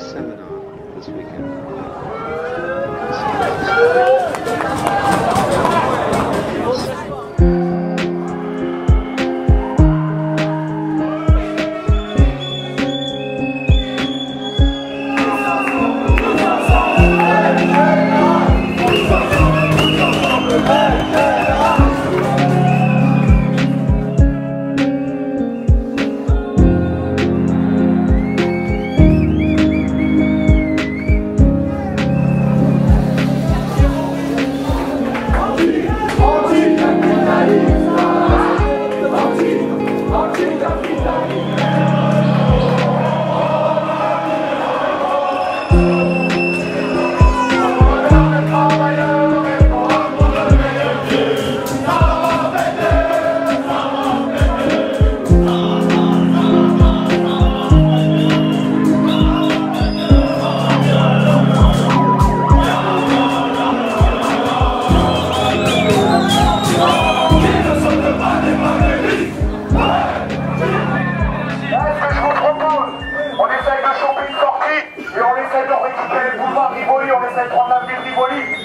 seminar this weekend.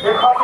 Ele faz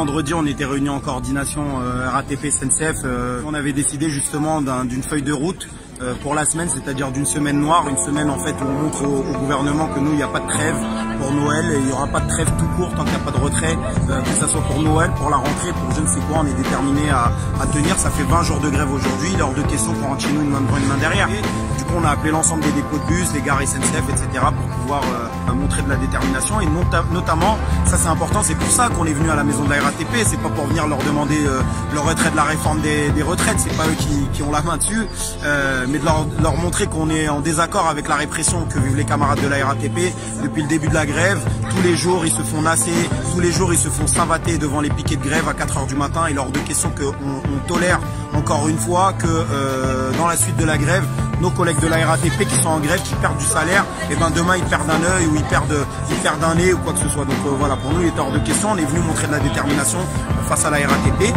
vendredi, on était réunis en coordination euh, RATP SNCF. Euh, on avait décidé justement d'un- d'une feuille de route pour la semaine, c'est-à-dire d'une semaine noire, une semaine en fait où on montre au, gouvernement que nous, il n'y a pas de trêve pour Noël et il n'y aura pas de trêve tout court tant qu'il n'y a pas de retrait, euh, que ce soit pour Noël, pour la rentrée, pour je ne sais quoi, on est déterminé à, tenir. Ça fait 20 jours de grève aujourd'hui, il de question qu'on rentre chez nous une main devant une main derrière. Du coup, on a appelé l'ensemble des dépôts de bus, les gares SNCF, etc. pour pouvoir euh, montrer de la détermination et nota- notamment, ça c'est important, c'est pour ça qu'on est venu à la maison de la RATP, c'est pas pour venir leur demander euh, le retrait de la réforme des, retraites, c'est pas eux qui, ont la main dessus, euh, mais de leur, montrer qu'on est en désaccord avec la répression que vivent les camarades de la RATP depuis le début de la grève. Tous les jours, ils se font nasser, tous les jours, ils se font savater devant les piquets de grève à 4 heures du matin. Il est hors de question qu'on on tolère encore une fois que euh, dans la suite de la grève, nos collègues de la RATP qui sont en grève, qui perdent du salaire, et ben demain ils perdent un œil ou ils perdent, ils perdent un nez ou quoi que ce soit. Donc euh, voilà, pour nous il est hors de question. On est venu montrer de la détermination face à la RATP.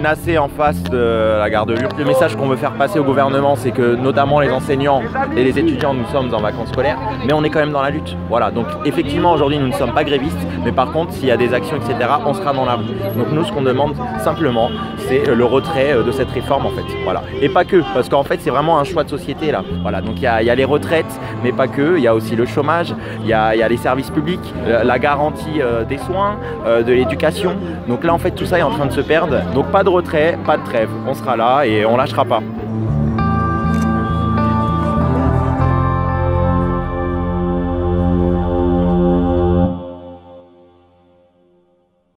Nassé en face de la gare de Lure. Le message qu'on veut faire passer au gouvernement, c'est que notamment les enseignants et les étudiants, nous sommes en vacances scolaires, mais on est quand même dans la lutte. Voilà, donc effectivement aujourd'hui nous ne sommes pas grévistes, mais par contre s'il y a des actions, etc., on sera dans la rue. Donc nous ce qu'on demande simplement, c'est le retrait euh, de cette réforme en fait. Voilà. Et pas que, parce qu'en fait c'est vraiment un choix de société là. Voilà, donc il y a, les retraites, mais pas que, il y a aussi le chômage, il y a, les services publics, euh, la garantie euh, des soins, de l'éducation. Donc là en fait tout ça est en train de se perdre. Donc pas de retrait, pas de trêve. On sera là et on lâchera pas.